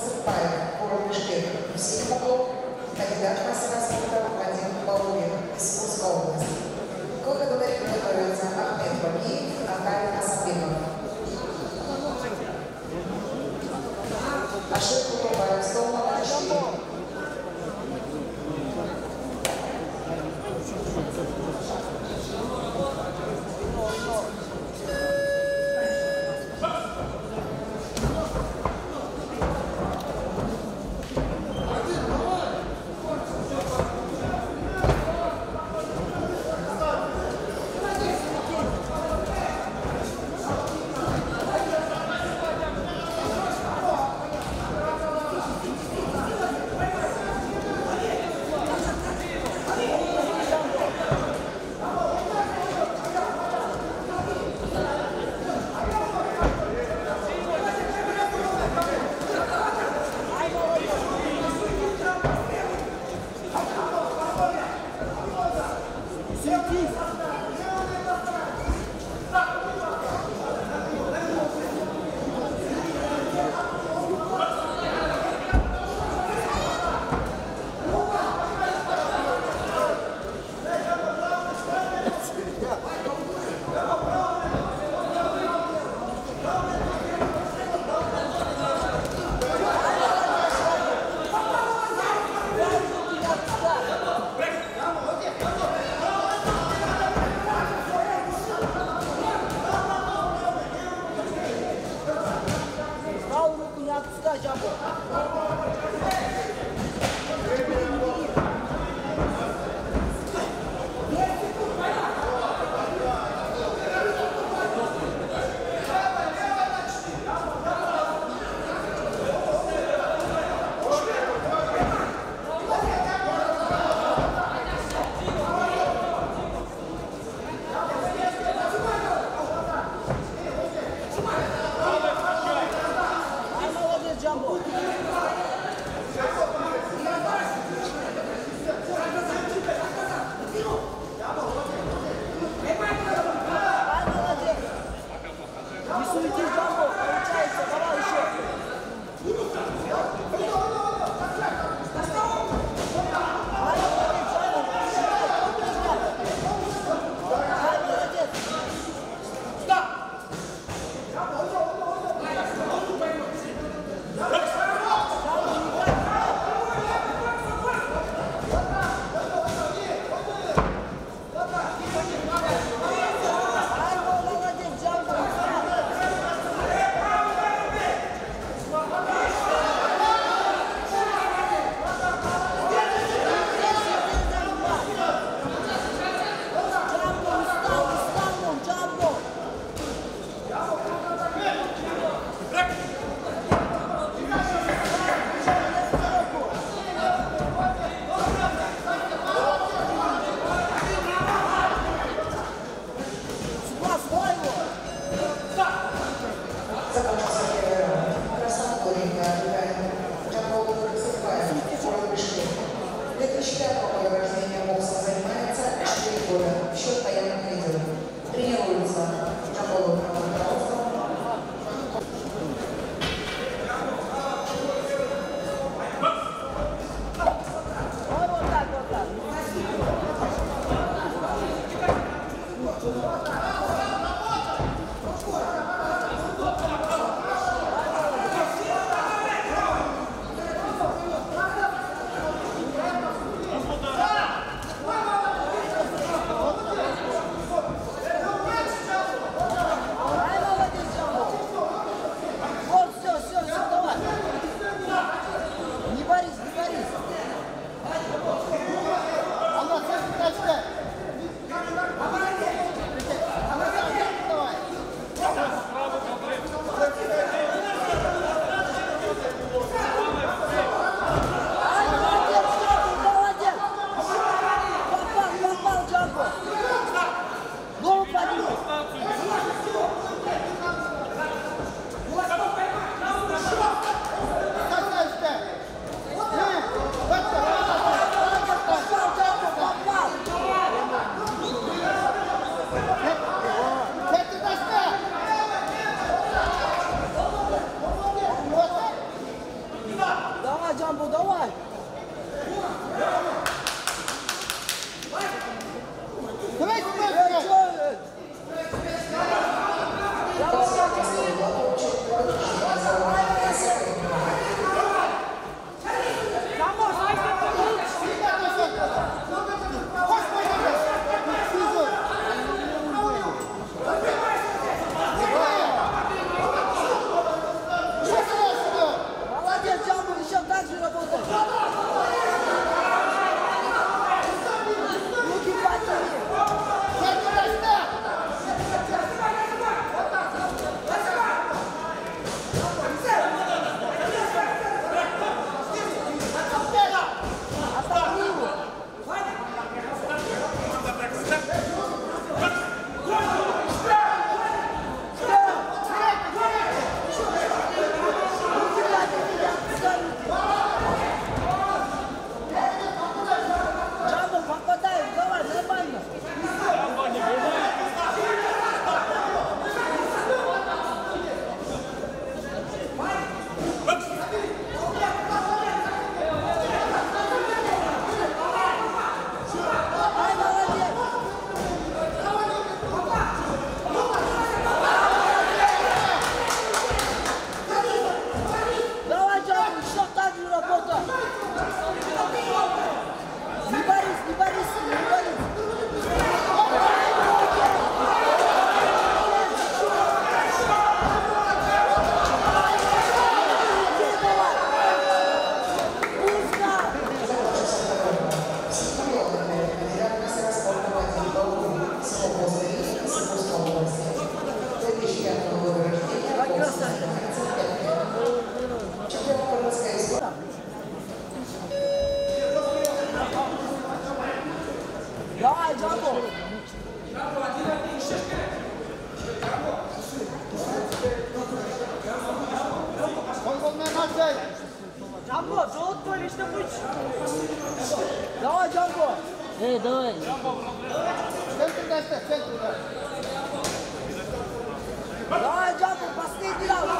засыпает город Бишкек, Евсей Попов, кандидат пространственного Владимир Балуин из Курской области. К выходу готовятся Ахмед Бабиев, Наталья Асабинова. Ошибку Топарев That's the. Jumbo, जोत को लिस्ट कुछ जाओ जम्बो ए दो jumbo centre test centre Dai, Giacomo, passi di!